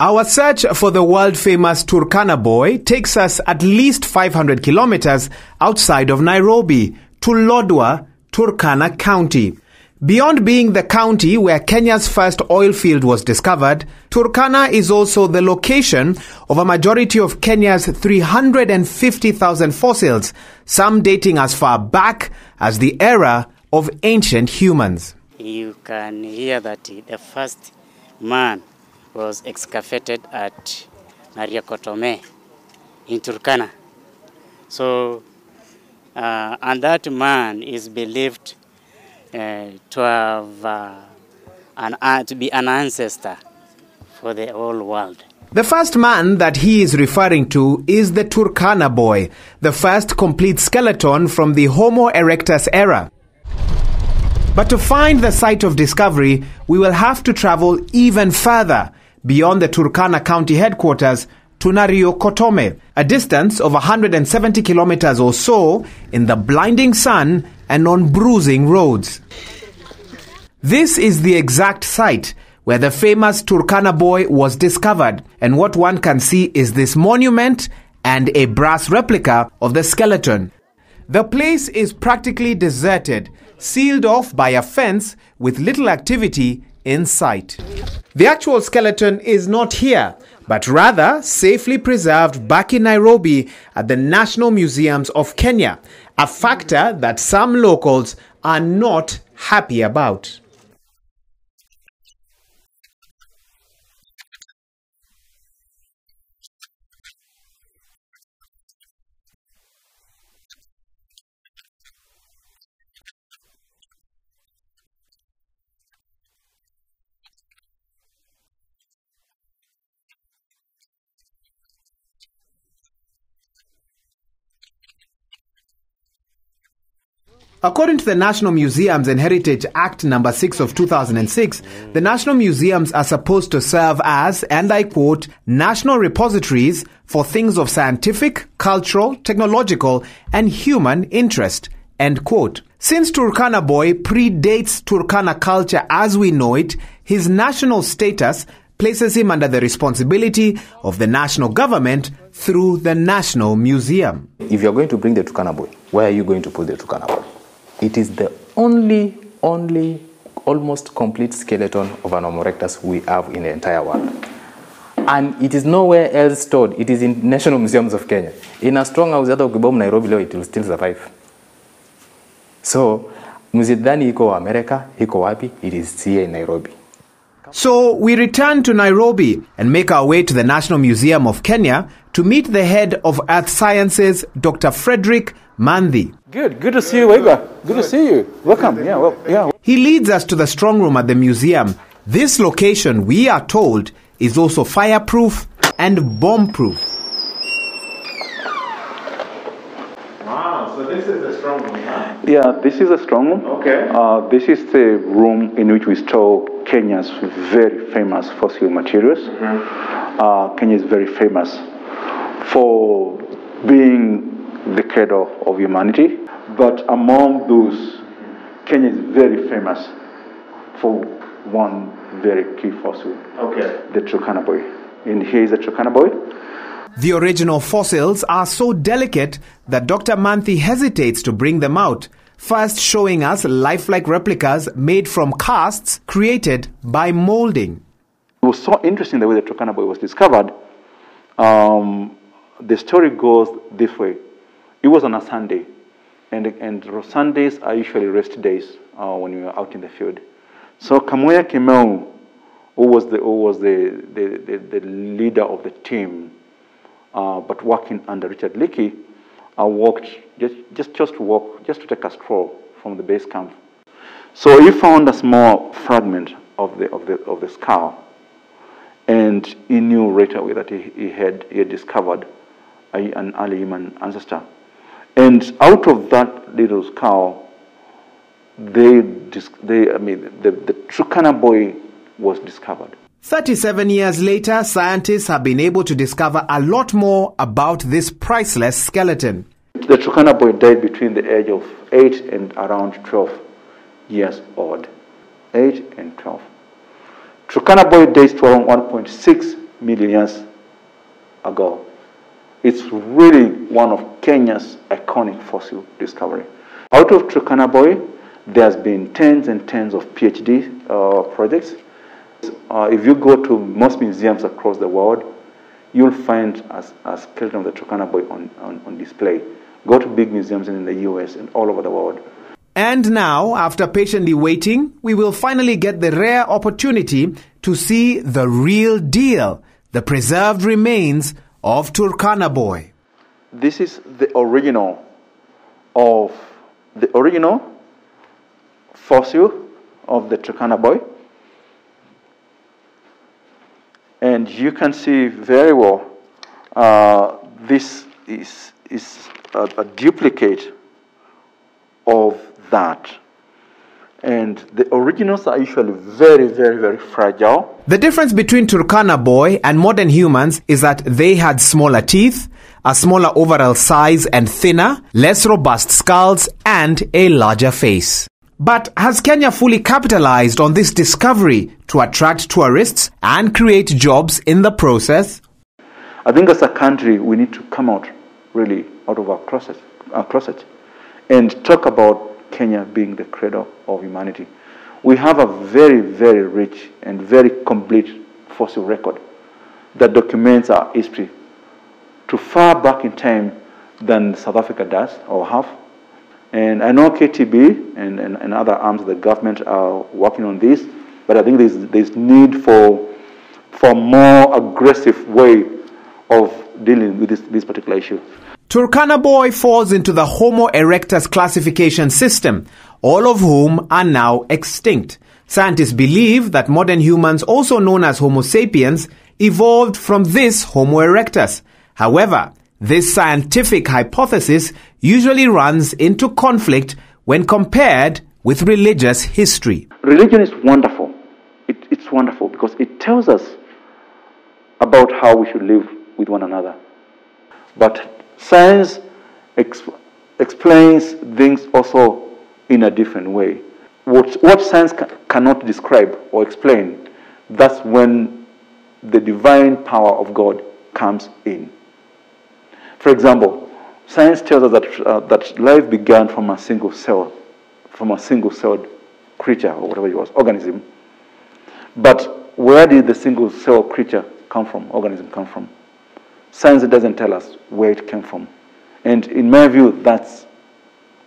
Our search for the world famous Turkana boy takes us at least 500 kilometers outside of Nairobi to Lodwar, Turkana County. Beyond being the county where Kenya's first oil field was discovered, Turkana is also the location of a majority of Kenya's 350,000 fossils, some dating as far back as the era of ancient humans. You can hear that the first man was excavated at Nariokotome in Turkana. So, uh, and that man is believed uh, to have uh, an, uh, to be an ancestor for the whole world. The first man that he is referring to is the Turkana boy, the first complete skeleton from the Homo erectus era. But to find the site of discovery, we will have to travel even further beyond the Turkana County headquarters to Nariokotome, a distance of 170 kilometers or so in the blinding sun and on bruising roads. This is the exact site where the famous Turkana boy was discovered, and what one can see is this monument and a brass replica of the skeleton. The place is practically deserted, sealed off by a fence with little activity in sight. The actual skeleton is not here, but rather safely preserved back in Nairobi at the National Museums of Kenya, a factor that some locals are not happy about. According to the National Museums and Heritage Act number 6 of 2006, the National Museums are supposed to serve as, and I quote, national repositories for things of scientific, cultural, technological, and human interest, end quote. Since Turkana Boy predates Turkana culture as we know it, his national status places him under the responsibility of the national government through the National Museum. If you're going to bring the Turkana boy, where are you going to put the Turkana boy? It is the only, only, almost complete skeleton of an Homo erectus we have in the entire world. And it is nowhere else stored. It is in National Museums of Kenya. In a strong house hata ukibomu Nairobi leo, it will still survive. So, mzidhani iko America, iko wapi? It is here in Nairobi. So we return to Nairobi and make our way to the National Museum of Kenya to meet the head of Earth Sciences, Dr. Frederick Manthi. Good, good to see you, Wahiga. Good to see you. Welcome. Yeah, well, yeah. He leads us to the strong room at the museum. This location, we are told, is also fireproof and bomb-proof. Wow, so this is the strong room, huh? Yeah, this is a strong room. Okay. Uh, this is the room in which we store Kenya's very famous fossil materials. Uh, Kenya is very famous for being the cradle of humanity, but among those, Kenya is very famous for one very key fossil, Okay. the Turkana boy. And here is a Turkana boy. The original fossils are so delicate that Dr. Manthi hesitates to bring them out, first showing us lifelike replicas made from casts created by molding. It was so interesting the way the Turkana boy was discovered. Um, the story goes this way. It was on a Sunday, and, and Sundays are usually rest days uh, when you are out in the field. So Kamoya Kimeu, who was the, who was the, the, the, the leader of the team, uh, but working under Richard Leakey, uh, walked just, just, just to walk, just to take a stroll from the base camp. So he found a small fragment of the, of the, of the skull and he knew right away that he, he, had, he had discovered a, an early human ancestor. And out of that little skull, they, they I mean, the, the Turkana boy was discovered. 37 years later, scientists have been able to discover a lot more about this priceless skeleton. The Turkana boy died between the age of 8 and around 12 years old. 8 and 12. Turkana boy dates to around 1.6 million years ago. It's really one of Kenya's iconic fossil discovery. Out of Turkana boy, there's been tens and tens of PhD uh, projects. Uh, if you go to most museums across the world, you'll find a, a skeleton of the Turkana boy on, on, on display. Go to big museums in the US and all over the world. And now, after patiently waiting, we will finally get the rare opportunity to see the real deal, the preserved remains of Turkana Boy. This is the original of the original fossil of the Turkana boy. And you can see very well uh, this is, is a, a duplicate of that. And the originals are usually very, very, very fragile. The difference between Turkana Boy and modern humans is that they had smaller teeth, a smaller overall size and thinner, less robust skulls, and a larger face. But has Kenya fully capitalized on this discovery to attract tourists and create jobs in the process? I think as a country, we need to come out really out of our closet, our closet and talk about Kenya being the cradle of humanity. We have a very, very rich and very complete fossil record that documents our history to far back in time than South Africa does or have. And I know KTB and, and, and other arms of the government are working on this, but I think there's, there's need for, for more aggressive way of dealing with this, this particular issue. Turkana Boy falls into the Homo erectus classification system, all of whom are now extinct. Scientists believe that modern humans, also known as Homo sapiens, evolved from this Homo erectus. However, this scientific hypothesis usually runs into conflict when compared with religious history. Religion is wonderful. It, it's wonderful because it tells us about how we should live with one another. But science ex- explains things also in a different way. What, what science ca- cannot describe or explain, that's when the divine power of God comes in. For example, science tells us that, uh, that life began from a single cell, from a single celled creature or whatever it was, organism. But where did the single cell creature come from, organism come from? Science doesn't tell us where it came from. And in my view, that's,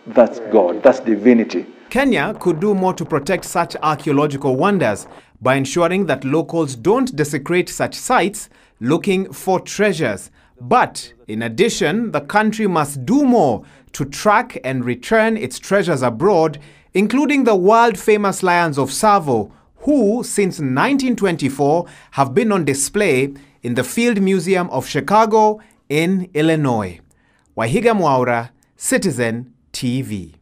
that's God, that's divinity. Kenya could do more to protect such archaeological wonders by ensuring that locals don't desecrate such sites looking for treasures. But in addition, the country must do more to track and return its treasures abroad, including the world famous lions of Tsavo, who, since 1924, have been on display in the Field Museum of Chicago in Illinois. Wahiga Mwaura, Citizen TV.